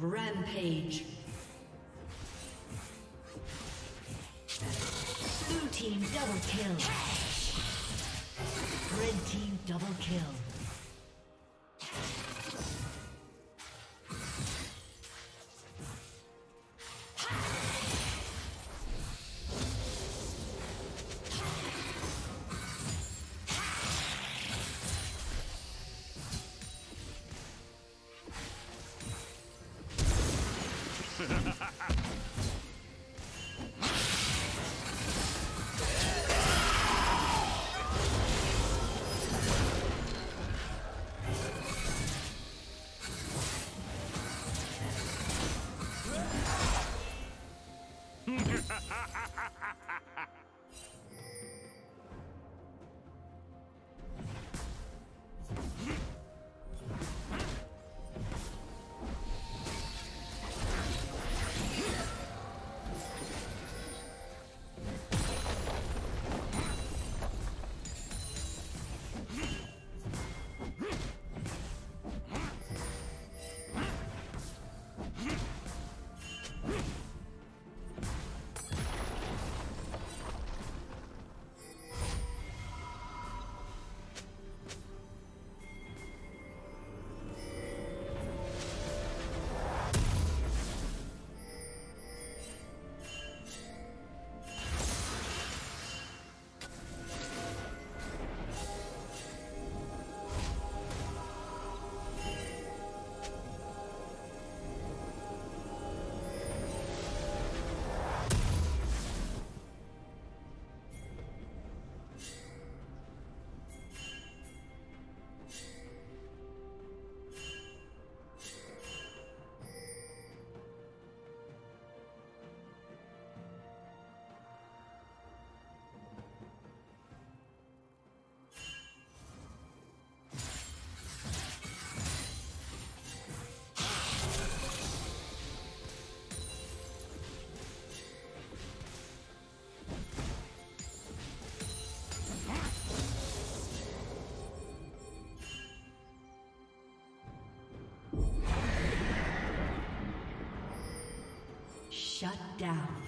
Rampage. Blue team double kill. Red team double kill. Down.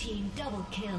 Team double kill.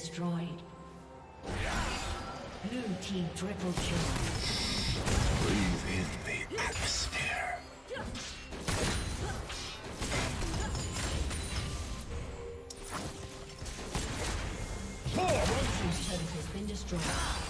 Destroyed. Blue team triple kill. Breathe in the atmosphere. Red team's turret has been destroyed.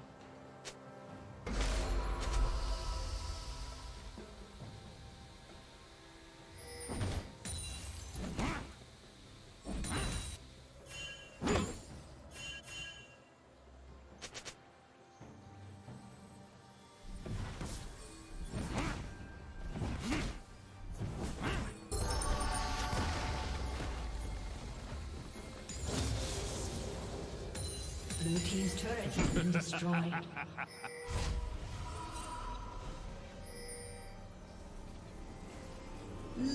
Destroyed.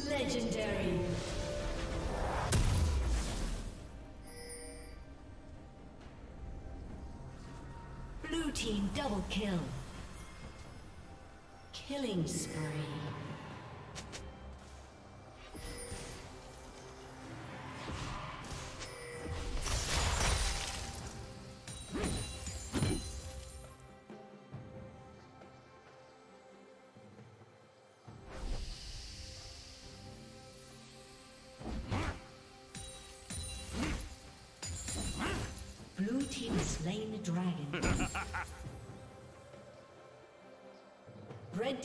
Legendary. Blue Team double kill. Killing spree.